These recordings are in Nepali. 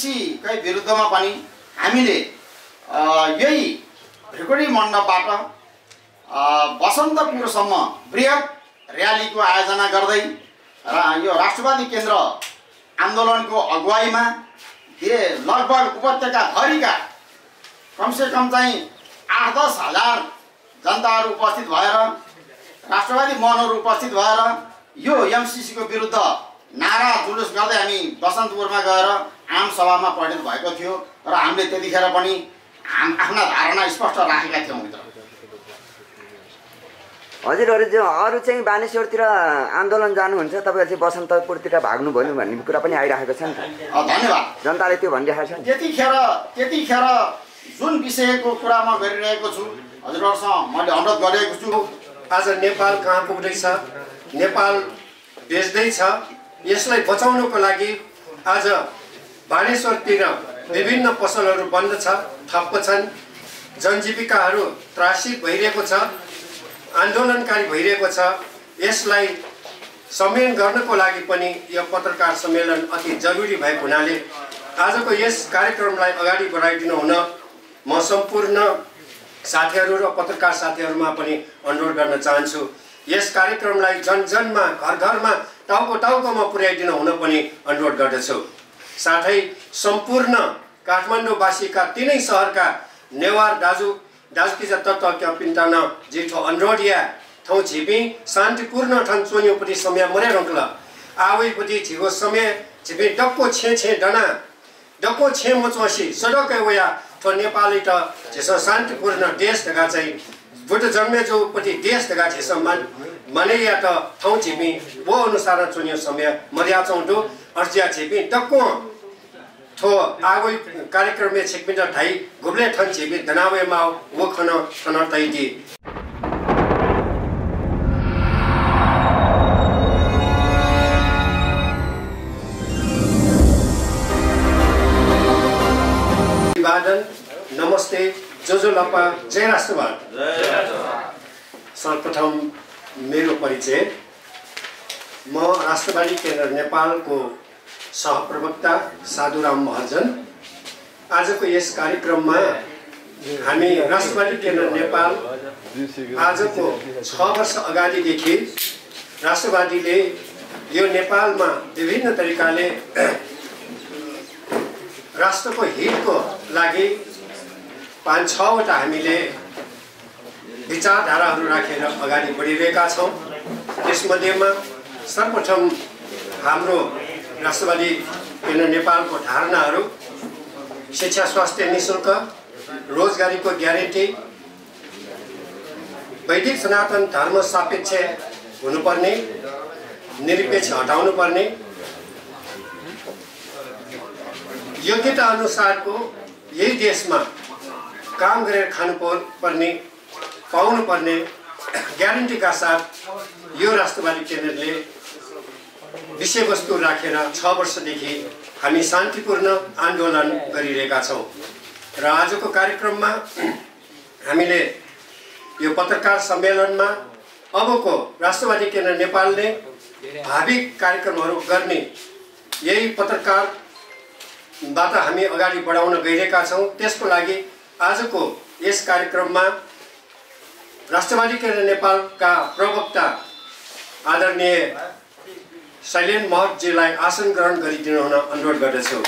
कृषिकै विरुद्धमा पनि हामीले यही भ्रिकुडी मण्डपबाट बसन्तपुरसम्म बृहत र्यालीको आयोजना गर्दै र यो राष्ट्रवादी केन्द्र आन्दोलनको अगुवाईमा के लगभग उपत्यकाभरिका कमसेकम चाहिँ आठ दस हजार जनताहरू उपस्थित भएर राष्ट्रवादी मनहरू उपस्थित भएर यो एमसिसीको विरुद्ध नारा जुलुस गर्दै हामी बसन्तपुरमा गएर आम सभामा परिणत भएको थियो र हामीले त्यतिखेर पनि हाम आफ्ना धारणा स्पष्ट राखेका थियौँ भित्र हजुरहरू जो अरू चाहिँ बानेश्वरतिर आन्दोलन जानुहुन्छ तपाईँहरू चाहिँ बसन्तपुरतिर भाग्नुभयो भन्ने कुरा पनि आइरहेको छ नि त। अ, धन्यवाद। जनताले त्यो भनिरहेको छ त्यतिखेर त्यतिखेर जुन विषयको कुरा म गरिरहेको छु हजुरहरूसँग मैले अनुरोध गरेको छु। आज नेपाल कहाँ पुग्दैछ नेपाल बेच्दैछ यसलाई बचाउनको लागि आज बानेश्वरतिर विभिन्न पसलहरू बन्द छ ठप्प छन्। जनजीविकाहरू त्रासित भइरहेको छ आन्दोलनकारी भइरहेको छ। यसलाई सम्मेलन गर्नको लागि पनि यो पत्रकार सम्मेलन अति जरुरी भएको हुनाले आजको यस कार्यक्रमलाई अगाडि बढाइदिनु हुन म सम्पूर्ण साथीहरू र पत्रकार साथीहरूमा पनि अनुरोध गर्न चाहन्छु। यस कार्यक्रमलाई जन जनमा घर घरमा टाउको टाउकोमा पुर्याइदिनु हुन पनि अनुरोध गर्दछु। साथै सम्पूर्ण काठमाडौँवासीका तिनै सहरका नेवार दाजु दाजुकिजा तत्त्व पिन्टान जेठो अनुरोधिया ठाउँ छिपी शान्तिपूर्ण ठाउँ चोन्योपट्टि समय मर्या रोक्ल। आवैपट्टि छिगो समय छिपी डक्को छे छे डना डक्को छे मोचोसी सडकै वया तो नेपाली त झेसो शान्तिपूर्ण देश धगा चाहिँ बुट जन्मे जोपट्टि देश धगा झेसो मान या त ठाउँ छिपी। वो अनुसार चुन्यो समय। मर्या चौटो अर्जिया छिपी। डक्को थो आगो कार्यक्रम में छिकमिन ढाई गुबले ठन छिपी। धनावे माओ वो खन खन तैदी नमस्ते। जो जो लप्पा जय राष्ट्रवाद। सर्वप्रथम मेरो परिचय। म राष्ट्रवादी केन्द्र नेपालको सहप्रवक्ता साधुराम महर्जन आजको यस कार्यक्रममा हामी राष्ट्रवादी केन्द्र नेपाल आजको छ वर्ष अगाडिदेखि राष्ट्रवादीले यो नेपालमा विभिन्न तरिकाले राष्ट्रको हितको लागि पाँच छवटा हामीले विचारधाराहरू राखेर अगाडि बढिरहेका छौँ। त्यसमध्येमा सर्वप्रथम हाम्रो राष्ट्रवादी केन्द्र नेपालको धारणाहरू शिक्षा स्वास्थ्य निशुल्क रोजगारीको ग्यारेन्टी वैदिक सनातन धर्म सापेक्ष हुनुपर्ने निरपेक्ष हटाउनु पर्ने योग्यता अनुसारको यही देशमा काम गरेर खानु पर्ने पाउनु पर्ने ग्यारेन्टीका साथ यो राष्ट्रवादी केन्द्रले विषयवस्तु राखेर छ वर्षदेखि हामी शान्तिपूर्ण आन्दोलन गरिरहेका छौँ। र आजको कार्यक्रममा हामीले यो पत्रकार सम्मेलनमा अबको राष्ट्रवादी केन्द्र नेपालले भावी कार्यक्रमहरू गर्ने यही पत्रकारबाट हामी अगाडि बढाउन गइरहेका छौँ। त्यसको लागि आजको यस कार्यक्रममा राष्ट्रवादी केन्द्र नेपालका प्रवक्ता आदरणीय शैलेन महतजीलाई आसन ग्रहण गरिदिनु हुन अनुरोध गर्दछु।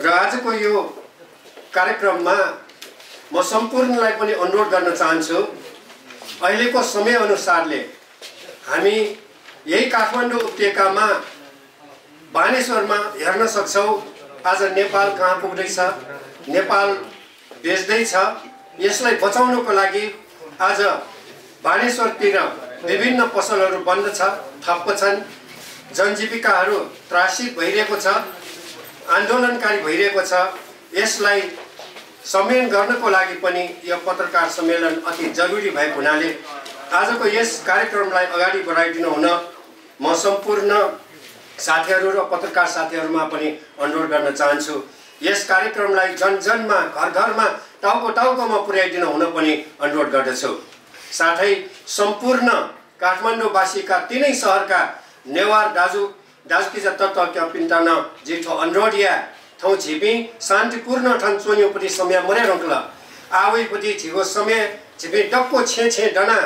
र आजको यो कार्यक्रममा म सम्पूर्णलाई पनि अनुरोध गर्न चाहन्छु अहिलेको समयअनुसारले हामी यही काठमाडौँ उपत्यकामा बानेश्वरमा हेर्न सक्छौँ। आज नेपाल कहाँ पुग्दैछ? नेपाल बेच्दैछ यसलाई बचाउनको लागि आज बानेश्वरतिर विभिन्न पसलहरू बन्द छ ठप्प छन्। जनजीविकाहरू त्रासित भइरहेको छ आन्दोलनकारी भइरहेको छ। यसलाई सम्मेलन गर्नको लागि पनि यो पत्रकार सम्मेलन अति जरुरी भएको हुनाले आजको यस कार्यक्रमलाई अगाडि बढाइदिनु हुन म सम्पूर्ण साथीहरू र पत्रकार साथीहरूमा पनि अनुरोध गर्न चाहन्छु। यस कार्यक्रमलाई जन जनमा घर घरमा टाउको टाउकोमा पुर्याइदिनु हुन पनि अनुरोध गर्दछु। साथै सम्पूर्ण काठमाडौँवासीका तिनै सहरका नेवार दाजु दाजकिजा तत्व क्या पिन्टान जेठो अनरोडिया ठाउँ झिपी शान्तिपूर्ण ठाउँ चोन्योपट्टि समय मरे रङ्कल आवैपट्टि झिको समय झिपी डक्को छे छे डना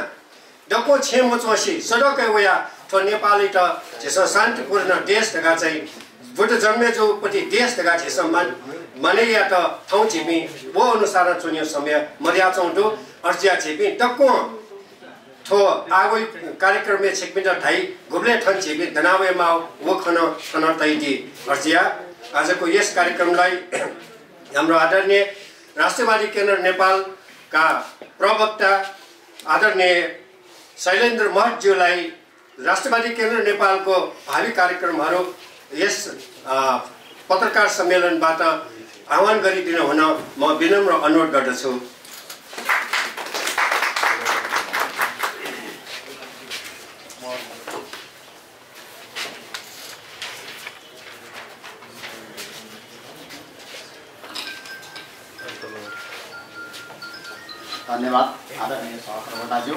डक्को छे मोचवासी सडक वया ठो नेपाली त शान्तिपूर्ण देश ढका चाहिँ बुद्ध जन्मे जोपट्टि देश ढका झेस मान या त ठाउँ झिपी वो अनुसार चुन्यो समय। मर्या चौटो अर्जिया झिपी डक्को ठो आगो कार्यक्रम में छिकमिन ढाई घुम्ले ठन छिपी। धनावे माओ वो खन खन तैदी अर्जिया आजको यस कार्यक्रमलाई हाम्रो आदरणीय राष्ट्रवादी केन्द्र नेपालका प्रवक्ता आदरणीय शैलेन्द्र महतज्यूलाई राष्ट्रवादी केन्द्र नेपालको भावी कार्यक्रमहरू यस पत्रकार सम्मेलनबाट आह्वान गरिदिनु हुन म विनम्र अनुरोध गर्दछु। धन्यवाद। आदरणीय सहकर्मताज्यू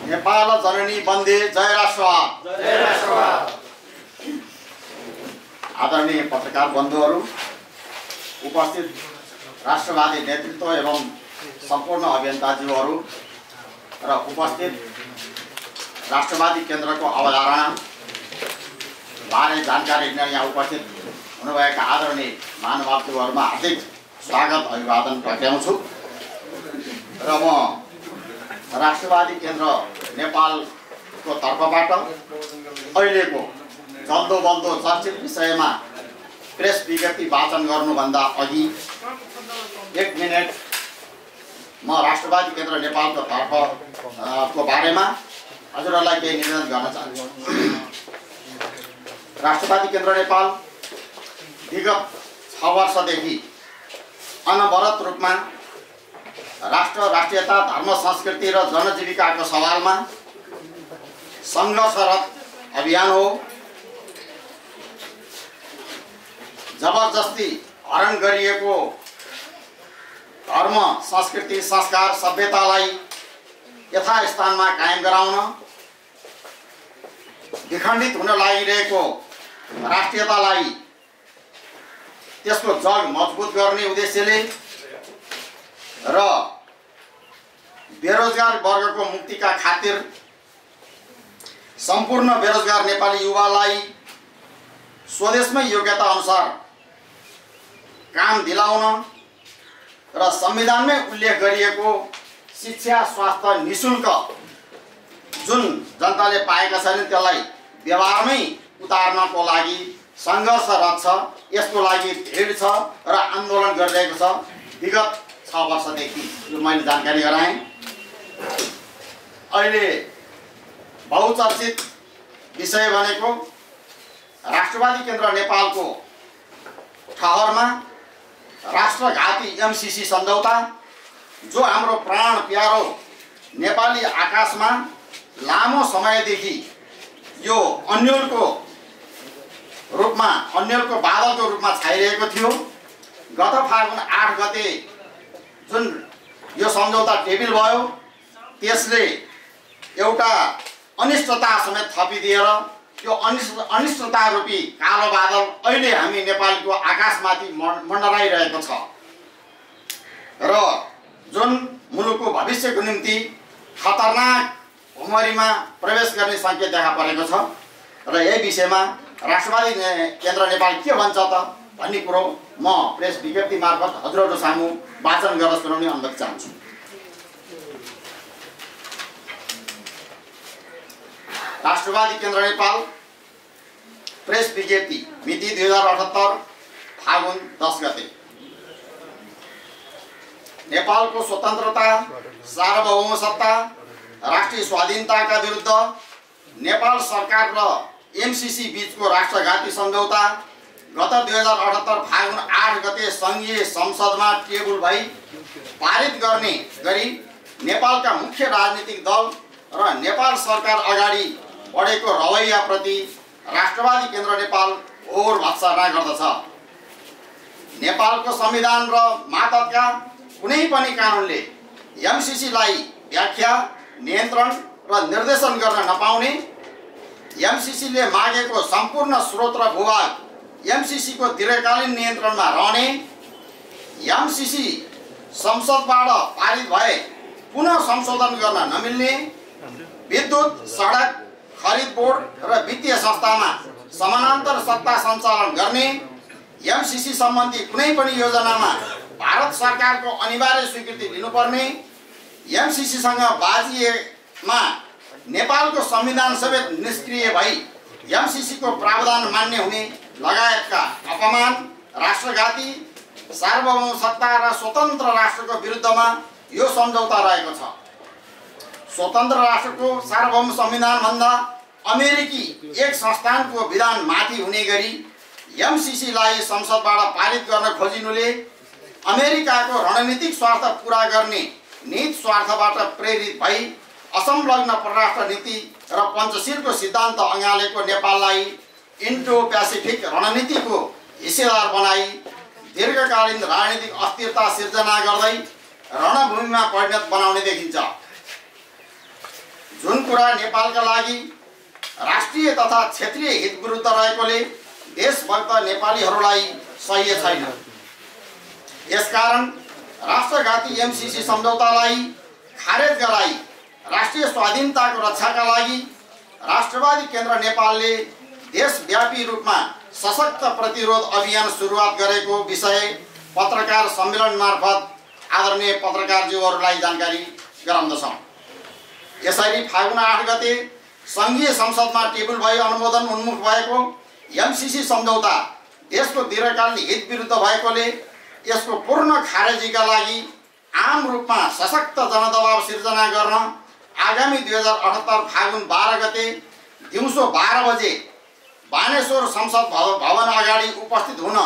नेपाल जननी बन्दे जय राष्ट्र आदरणीय पत्रकार बन्धुहरू उपस्थित राष्ट्रवादी नेतृत्व एवं सम्पूर्ण अभियन्ताज्यूहरू र उपस्थित राष्ट्रवादी केन्द्रको अवधारणा बारे जानकारी दिन यहाँ उपस्थित हुनुभएका आदरणीय महानुभावज्यूहरूमा हार्दिक स्वागत अभिवादन टक्राउँछु र म राष्ट्रवादी केन्द्र नेपालको तर्फबाट अहिलेको जल्दो बल्दो चर्चित विषयमा प्रेस विज्ञप्ति वाचन गर्नुभन्दा अघि एक मिनट म राष्ट्रवादी केन्द्र नेपालको तर्फ अ, को बारेमा हजुरहरूलाई केही निवेदन गर्न चाहन्छु। राष्ट्रवादी केन्द्र नेपाल विगत छ वर्षदेखि अनवरत रूपमा राष्ट्र राष्ट्रियता धर्म संस्कृति र जनजीविकाको सवालमा सङ्घर्षरत अभियान हो। जबरजस्ती हरण गरिएको धर्म संस्कृति संस्कार सभ्यतालाई यथास्थानमा कायम गराउन विखण्डित हुन लागिरहेको राष्ट्रियतालाई त्यसको जग मजबुत गर्ने उद्देश्यले र बेरोजगार वर्गको मुक्तिका खातिर सम्पूर्ण बेरोजगार नेपाली युवालाई स्वदेशमै योग्यता अनुसार काम दिलाउन र संविधानमै उल्लेख गरिएको शिक्षा स्वास्थ्य निशुल्क जुन जनताले पाएका छैनन् त्यसलाई व्यवहारमै उतार्नको लागि सङ्घर्षरत छ यसको लागि भिड छ र आन्दोलन गरिरहेको छ। विगत छ वर्षदेखि यो मैले जानकारी गराएँ। अहिले बहुचर्चित विषय भनेको राष्ट्रवादी केन्द्र नेपालको ठहरमा राष्ट्रघाती एमसिसी सम्झौता जो हाम्रो प्राण प्यारो नेपाली आकाशमा लामो समयदेखि यो अन्यलको रूपमा अन्यलको बादलको रूपमा छाइरहेको थियो। गत फागुन आठ गते जुन यो सम्झौता टेबिल भयो त्यसले एउटा अनिष्टता समेत थपिदिएर त्यो अनिष्ट अनिष्टता रूपी कालो बादल अहिले हामी नेपालीको आकाशमाथि मन्डराइरहेको छ। र जुन मुलुकको भविष्यको निम्ति खतरनाक भुमरीमा प्रवेश गर्ने सङ्केत देखा परेको छ र यही विषयमा राष्ट्रवादी केन्द्र नेपाल के भन्छ त? भन्ने कुरो म प्रेस विज्ञप्ति मार्फत हजुरहरू सामु वाचन गर्न सुनाउने अनुरोध चाहन्छु। राष्ट्रवादी केन्द्र नेपाल प्रेस विज्ञप्ति मिति दुई हजार अठहत्तर फागुन दस गते। नेपालको स्वतन्त्रता सार्वभौम सत्ता राष्ट्रिय स्वाधीनताका विरुद्ध नेपाल सरकार र एमसिसी बिचको राष्ट्रघाती सम्झौता गत दुई हजार अठहत्तर फागुन आठ गते सङ्घीय संसदमा टेबुल भई पारित गर्ने गरी नेपालका मुख्य राजनीतिक दल र नेपाल सरकार अगाडि बढेको रवैयाप्रति राष्ट्रवादी केन्द्र नेपाल ओहोर भत्सना गर्दछ। नेपालको संविधान र मातहतका कुनै पनि कानुनले एमसिसीलाई व्याख्या नियन्त्रण र निर्देशन गर्न नपाउने एमसिसीले मागेको सम्पूर्ण स्रोत र भूभाग एमसिसीको दीर्घकालीन नियन्त्रणमा रहने एमसिसी संसदबाट पारित भए पुनः संशोधन गर्न नमिल्ने विद्युत सडक खरिद बोर्ड र वित्तीय संस्थामा समानान्तर सत्ता सञ्चालन गर्ने एमसिसी सम्बन्धी कुनै पनि योजनामा भारत सरकारको अनिवार्य स्वीकृति लिनुपर्ने एमसिसीसँग बाजिएमा नेपालको संविधान समेत निष्क्रिय भई एमसिसीको प्रावधान मान्य हुने लगायतका अपमान राष्ट्रघाती सार्वभौम सत्ता र स्वतन्त्र राष्ट्रको विरुद्धमा यो सम्झौता रहेको छ। स्वतन्त्र राष्ट्रको सार्वभौम संविधानभन्दा अमेरिकी एक संस्थानको विधान माथि हुने गरी एमसिसीलाई संसदबाट पारित गर्न खोजिनुले अमेरिकाको रणनीतिक स्वार्थ पुरा गर्ने निहित स्वार्थबाट प्रेरित भई असंलग्न परराष्ट्र नीति र पञ्चशीलको सिद्धान्त अँगालेको नेपाललाई इन्डो पेसिफिक रणनीतिको हिस्सेदार बनाई दीर्घकालीन राजनीतिक अस्थिरता सिर्जना गर्दै रणभूमिमा परिणत बनाउने देखिन्छ जुन कुरा नेपालका लागि राष्ट्रिय तथा क्षेत्रीय हित विरुद्ध रहेकोले देशभक्त नेपालीहरूलाई सह्य छैन यसकारण राष्ट्रघाती एमसिसी सम्झौतालाई खारेज गराई राष्ट्रिय स्वाधीनताको रक्षाका लागि राष्ट्रवादी केन्द्र नेपालले देशव्यापी रूपमा सशक्त प्रतिरोध अभियान सुरुवात गरेको विषय पत्रकार सम्मेलन मार्फत आदरणीय पत्रकारज्यूहरूलाई जानकारी गराउँदछौँ। यसरी फागुन आठ गते सङ्घीय संसदमा टेबल भई अनुमोदन उन्मुख भएको एमसिसी सम्झौता देशको दीर्घकालीन हित विरुद्ध भएकोले यसको पूर्ण खारेजीका लागि आम रूपमा सशक्त जनदबाव सिर्जना गर्न आगामी दुई हजार अठहत्तर फागुन बाह्र गते दिउँसो बाह्र बजे बानेश्वर संसद भव भवन अगाडि उपस्थित हुन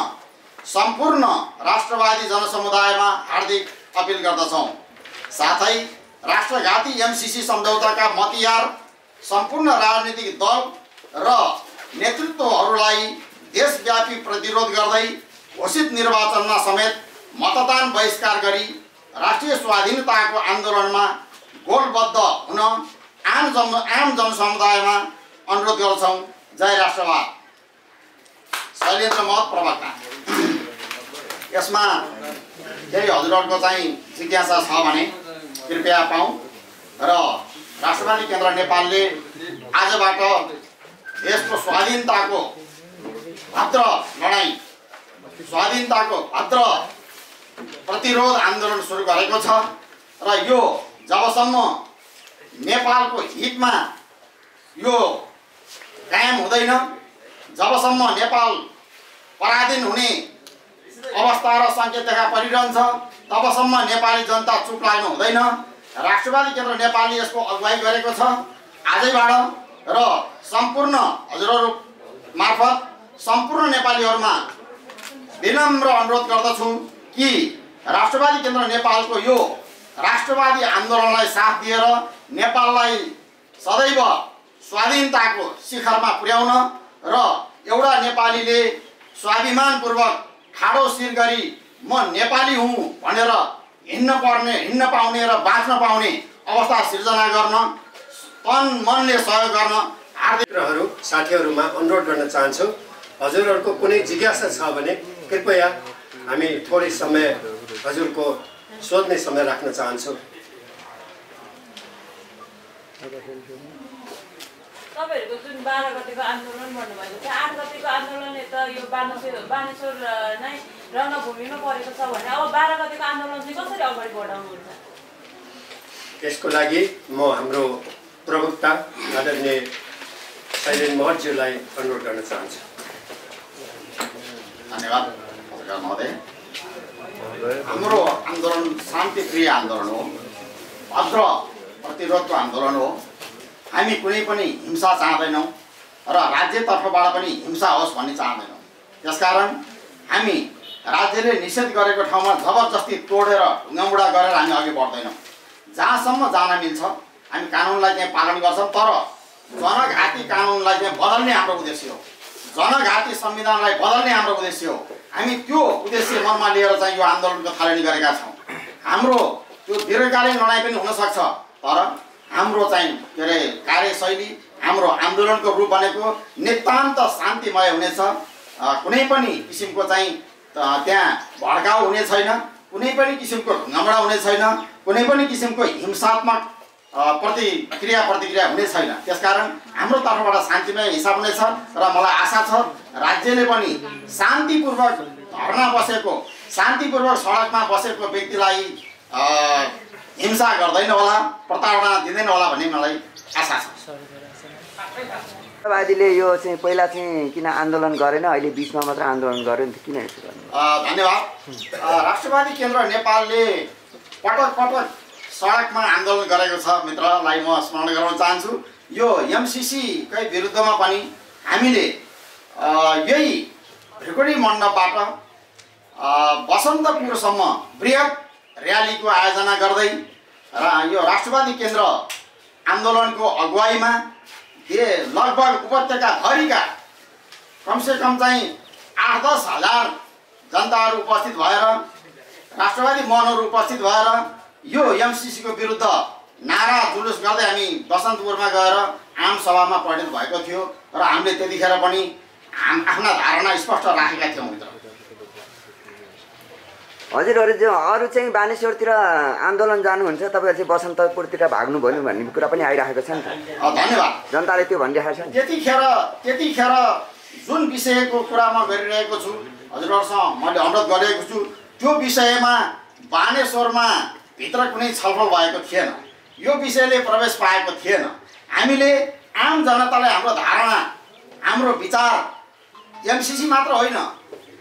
सम्पूर्ण राष्ट्रवादी जनसमुदायमा हार्दिक अपिल गर्दछौँ। साथै राष्ट्रघाती एमसिसी सम्झौताका मतियार सम्पूर्ण राजनीतिक दल र नेतृत्वहरूलाई देशव्यापी प्रतिरोध गर्दै घोषित निर्वाचनमा समेत मतदान बहिष्कार गरी राष्ट्रिय स्वाधीनताको आन्दोलनमा गोलबद्ध हुन आम जन आम जनसमुदायमा अनुरोध गर्छौँ। जय राष्ट्रवाद। शैलेन्द्र मत प्रवक्ता। यसमा केही हजुरहरूको चाहिँ जिज्ञासा छ भने कृपया पाऊँ र राष्ट्रवादी केन्द्र नेपालले आजबाट देशको स्वाधीनताको भद्र लडाइँ स्वाधीनताको भद्र प्रतिरोध आन्दोलन सुरु गरेको छ र यो जबसम्म नेपालको हितमा यो कायम हुँदैन। जबसम्म नेपाल पराधीन हुने अवस्था र सङ्केत देखा परिरहन्छ तबसम्म नेपाली जनता चुप लाग्नु हुँदैन। राष्ट्रवादी केन्द्र नेपालले यसको अगुवाई गरेको छ। आजैबाट र सम्पूर्ण हजुरहरू मार्फत सम्पूर्ण नेपालीहरूमा विनम्र अनुरोध गर्दछु कि राष्ट्रवादी केन्द्र नेपालको यो राष्ट्रवादी आन्दोलनलाई साथ दिएर नेपाललाई सदैव स्वाधीनताको शिखरमा पुर्याउन र एउटा नेपालीले स्वाभिमानपूर्वक ठाडो शिर गरी म नेपाली हुँ भनेर हिँड्न पर्ने हिँड्न पाउने र बाँच्न पाउने अवस्था सिर्जना गर्न तन मनले सहयोग गर्न हार्दिक मित्रहरू साथीहरूमा अनुरोध गर्न चाहन्छु। हजुरहरूको कुनै जिज्ञासा छ भने कृपया हामी थोरै समय हजुरको सोध्ने समय राख्न चाहन्छौँ। तपाईँहरूको जुन बाह्र गतिको आन्दोलन भन्नुभएको थियो आठ गतिको आन्दोलनले त यो बानेश्वर बानेश्वर नै रणभूमिमा परेको छ भने अब बाह्र गतिको आन्दोलन चाहिँ कसरी अगाडि बढाउनुहुन्छ? यसको लागि म हाम्रो प्रवक्ता आदरणीय शैलेन महतज्यूलाई अनुरोध गर्न चाहन्छु। धन्यवाद महोदय। हाम्रो आन्दोलन शान्तिप्रिय आन्दोलन हो भद्र प्रतिरोधको आन्दोलन हो। हामी कुनै पनि हिंसा चाहँदैनौँ र राज्यतर्फबाट पनि हिंसा होस् भन्ने चाहँदैनौँ। त्यसकारण हामी राज्यले निषेध गरेको ठाउँमा जबरजस्ती तोडेर ढुङ्गामुढा गरेर हामी अघि बढ्दैनौँ। जहाँसम्म जान मिल्छ हामी कानुनलाई चाहिँ पालन गर्छौँ तर जनघाती कानुनलाई चाहिँ बदल्ने हाम्रो उद्देश्य हो। जनघाती संविधानलाई बदल्ने हाम्रो उद्देश्य हो। हामी त्यो उद्देश्य मनमा लिएर चाहिँ यो आन्दोलनको थालनी गरेका छौँ। हाम्रो त्यो दीर्घकालीन लडाइँ पनि हुनसक्छ तर हाम्रो चाहिँ के अरे कार्यशैली हाम्रो आन्दोलनको रूप भनेको नितान्त शान्तिमय हुनेछ। कुनै पनि किसिमको चाहिँ त्यहाँ भड्काउ हुने छैन कुनै पनि किसिमको ढुङ्गामडा हुने छैन कुनै पनि किसिमको हिंसात्मक प्रतिक्रिया प्रतिक्रिया हुने छैन। त्यसकारण हाम्रो तर्फबाट शान्तिमय हिसाब हुनेछ र मलाई आशा छ राज्यले पनि शान्तिपूर्वक धर्ना बसेको शान्तिपूर्वक सडकमा बसेको व्यक्तिलाई हिंसा गर्दैन होला प्रताडना दिँदैन होला भन्ने मलाई आशा छ। राष्ट्रवादीले यो चाहिँ पहिला चाहिँ किन आन्दोलन गरेन अहिले बिचमा मात्र आन्दोलन गर्यो नि त किन यसो गर्नु? अ, धन्यवाद। अ, राष्ट्रवादी केन्द्र नेपालले पटक पटक सडकमा आन्दोलन गरेको छ मित्रलाई म स्मरण गराउन चाहन्छु। यो एमसिसीकै विरुद्धमा पनि हामीले अ, यही ढिकुडी मण्डपबाट अ, बसन्तपुरसम्म बृहत र्यालीको आयोजना गर्दै र यो राष्ट्रवादी केन्द्र आन्दोलनको अगुवाईमा धेरै लगभग उपत्यकाभरिका कमसेकम चाहिँ आठ दस हजार जनताहरू उपस्थित भएर राष्ट्रवादी मनहरू उपस्थित भएर यो एमसिसीको विरुद्ध नारा जुलुस गर्दै हामी बसन्तपुरमा गएर आम सभामा परिणत भएको थियो र हामीले त्यतिखेर पनि आफ्ना धारणा स्पष्ट राखेका थियौँ मित्र। हजुरहरू जो अरू चाहिँ बानेश्वरतिर आन्दोलन जानुहुन्छ तपाईँहरू चाहिँ बसन्तपुरतिर भाग्नुभयो भन्ने कुरा पनि आइरहेको छ नि त। धन्यवाद। जनताले त्यो भनिरहेको छ त्यतिखेर त्यतिखेर जुन विषयको कुरा म गरिरहेको छु हजुरहरूसँग मैले अनुरोध गरेको छु त्यो विषयमा बानेश्वरमा भित्र कुनै छलफल भएको थिएन। यो विषयले प्रवेश पाएको थिएन। हामीले आम जनतालाई हाम्रो धारणा हाम्रो विचार एमसिसी मात्र होइन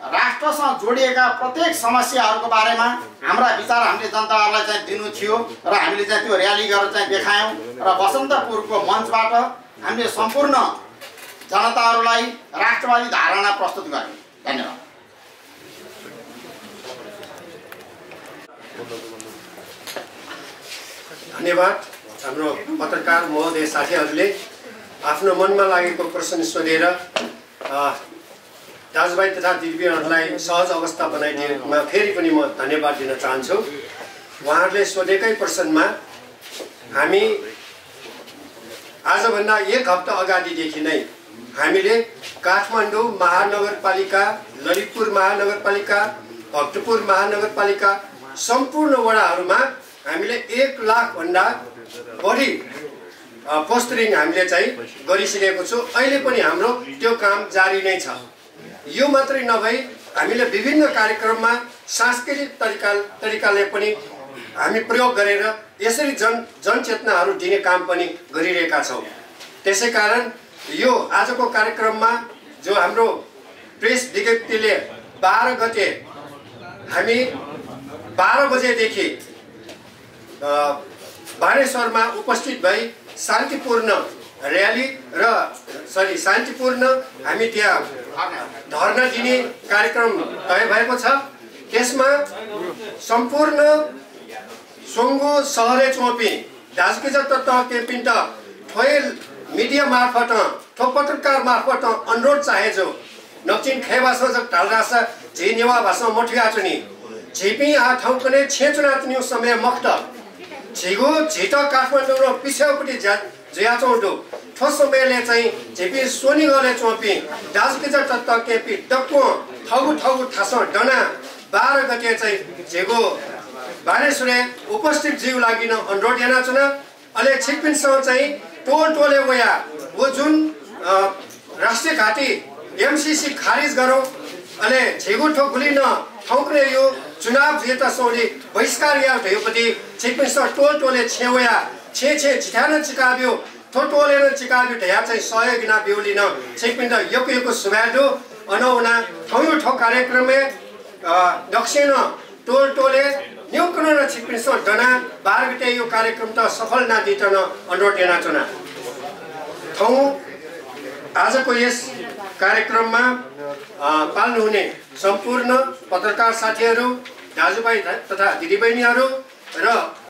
राष्ट्रसँग जोडिएका प्रत्येक समस्याहरूको बारेमा हाम्रा विचार हामीले जनताहरूलाई चाहिँ दिनु थियो र हामीले चाहिँ त्यो र्याली गरेर चाहिँ देखायौँ र बसन्तपुरको मञ्चबाट हामीले सम्पूर्ण जनताहरूलाई राष्ट्रवादी धारणा प्रस्तुत गर्यौँ धन्यवाद। धन्यवाद। हाम्रो पत्रकार महोदय साथीहरूले आफ्नो मनमा लागेको प्रश्न सोधेर दाजुभाइ तथा दिदीबहिनीहरूलाई सहज अवस्था बनाइदिएमा फेरि पनि म धन्यवाद दिन चाहन्छु। उहाँहरूले सोधेकै प्रश्नमा हामी आजभन्दा एक हप्ता अगाडिदेखि नै हामीले काठमाडौँ महानगरपालिका ललितपुर महानगरपालिका भक्तपुर महानगरपालिका सम्पूर्ण वडाहरूमा हामीले एक लाखभन्दा बढी पोस्टरिङ हामीले चाहिँ गरिसकेको छु। अहिले पनि हाम्रो त्यो काम जारी नै छ। यो मात्रै नभई हामीले विभिन्न कार्यक्रममा सांस्कृतिक तरिका तरिकाले पनि हामी प्रयोग गरेर यसरी जन जनचेतनाहरू दिने काम पनि गरिरहेका छौँ। त्यसै कारण यो आजको कार्यक्रममा जो हाम्रो प्रेस विज्ञप्तिले बाह्र गते हामी बाह्र बजेदेखि अ, बानेश्वरमा उपस्थित भई शान्तिपूर्ण र्याली र सरी शान्तिपूर्ण हामी त्यहाँ धर्ना दिने कार्यक्रम तय भएको छ। त्यसमा सम्पूर्ण सोङ्गो सहरे चोपी दाजकिजा तत्व केपिन्ट ठोयल मिडिया मार्फत ठो पत्रकार मार्फत अनुरोध चाहे जो नक्चिन खेवास ढालरास झे नेवा भाषा मठिया चुनी झिपी आ ठाउँकने छेचुना चुन्यु समय मक्त झिगो झिट काठमाडौँ र पिछ्याउपट्टि झ्या झ्या चौटो ठोस समयले चाहिँ झिपी सोनी गले चोपी दाजकिजा तत्व केपी डक्को ठगु ठगु ठास डना बाह्र गते चाहिँ झेगो बानेश्वरे उपस्थित जीव लागिन अनुरोध हेर्न छुन अहिले छिकपिनसँग चाहिँ टोल टोले वया वो जुन राष्ट्रिय घाटी एमसिसी खारिज गरौँ अहिले झेगो ठोकुली न ठाउँक्रे यो चुनाव जेता सौले बहिष्कार या ढेउपति छिकपिनसँग टोल टोले छेवया छे छे झिठ्यान चिकाब्यो ठो टोलेर चिकाब्यो ढया चाहिँ सहयोग न बेउलिन छिकपिन यको यको सुब्याडो अनौना ठाउँ ठो कार्यक्रममे अ, दक्षिण टोल टोले न्युकन र छिप्पिस डना बाह्र यो कार्यक्रम त सफल नादिटन अनुरोध हेर्न चुना ठाउँ आजको यस कार्यक्रममा पाल्नुहुने सम्पूर्ण पत्रकार साथीहरू दाजुभाइ तथा दिदीबहिनीहरू र